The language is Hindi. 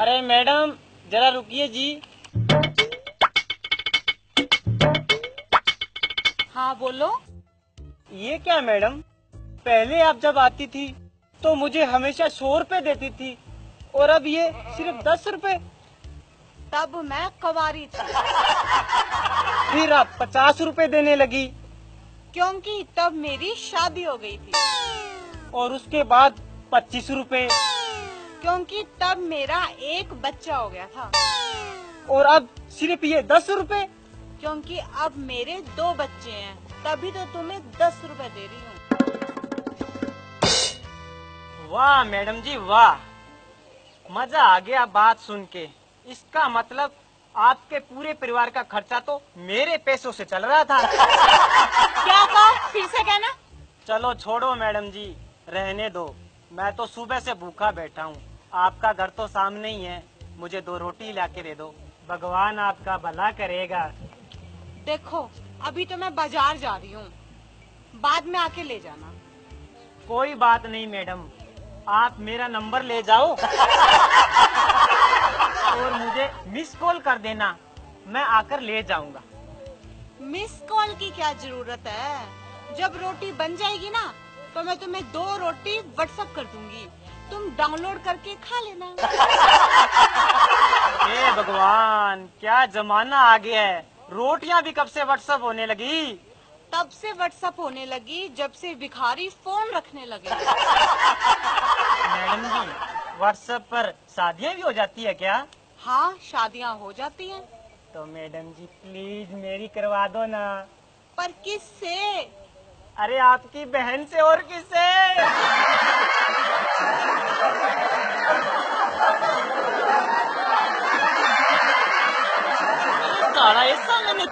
अरे मैडम जरा रुकिए जी। हाँ बोलो। ये क्या मैडम? पहले आप जब आती थी तो मुझे हमेशा सौ रूपए देती थी और अब ये सिर्फ़ दस रूपए। तब मैं कवारी थी। फिर आप पचास रुपए देने लगी। क्योंकि तब मेरी शादी हो गई थी। और उसके बाद पच्चीस रुपए। क्योंकि तब मेरा एक बच्चा हो गया था। और अब सिर्फ़ ये दस रुपए? क्योंकि अब मेरे दो बच्चे हैं तभी तो तुम्हें दस रुपए दे रही हूँ। वाह मैडम जी वाह। मज़ा आ गया बात सुन के। इसका मतलब आपके पूरे परिवार का खर्चा तो मेरे पैसों से चल रहा था। क्या कहा फिर से कहना? चलो छोड़ो मैडम जी रहने दो। मैं तो सुबह से भूखा बैठा हूँ। आपका घर तो सामने ही है। मुझे दो रोटी ला के दे दो। भगवान आपका भला करेगा। देखो अभी तो मैं बाज़ार जा रही हूँ। बाद में आके ले जाना। कोई बात नहीं मैडम। आप मेरा नंबर ले जाओ। और मुझे मिस कॉल कर देना। मैं आकर ले जाऊँगा। मिस कॉल की क्या ज़रूरत है? जब रोटी बन जाएगी ना तो मैं तुम्हें दो रोटी व्हाट्सएप कर दूँगी। तुम डाउनलोड करके खा लेना। हे भगवान क्या जमाना आ गया है। रोटियाँ भी कब से व्हाट्सएप होने लगी? तब से व्हाट्सएप होने लगी जब से भिखारी फ़ोन रखने लगे। मैडम जी व्हाट्सएप पर शादियाँ भी हो जाती है क्या? हाँ शादियाँ हो जाती हैं। तो मैडम जी प्लीज़ मेरी करवा दो ना। पर किससे? अरे आपकी बहन से और किससे सारा ऐसा मैंने